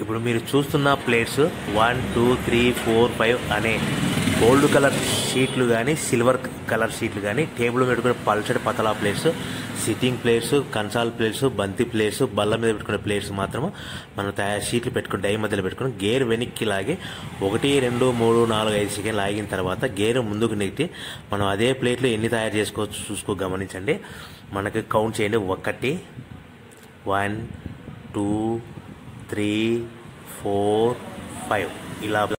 ఇప్పుడు మీరు చూస్తున్న plates one two three four five అనే గోల్డ్ కలర్ షీట్లు కానీ సిల్వర్ కలర్ షీట్లు కానీ టేబుల్ పెట్టుకునే పల్చడి పతలా ప్లేట్స్ సిట్టింగ్ ప్లేట్స్ కన్సాల్ ప్లేట్స్ బంతి ప్లేట్స్ బల్ల మీద పెట్టుకునే ప్లేట్స్ మాత్రం మనం తయారు షీట్లు పెట్టుకుని డై మధ్యలో పెట్టుకుని గేర్ వెనక్కి లాగి ఒకటి రెండు మూడు నాలుగు ఐదు సెకండ్లు లాగిన తర్వాత గేర్ ముందుకు నెట్టి మనం అదే ప్లేట్లో ఎన్ని తయారు చేసుకోవచ్చు చూసుకో గమనించండి. మనకి కౌంట్ చేయండి. ఒకటి one two three four five ఇలా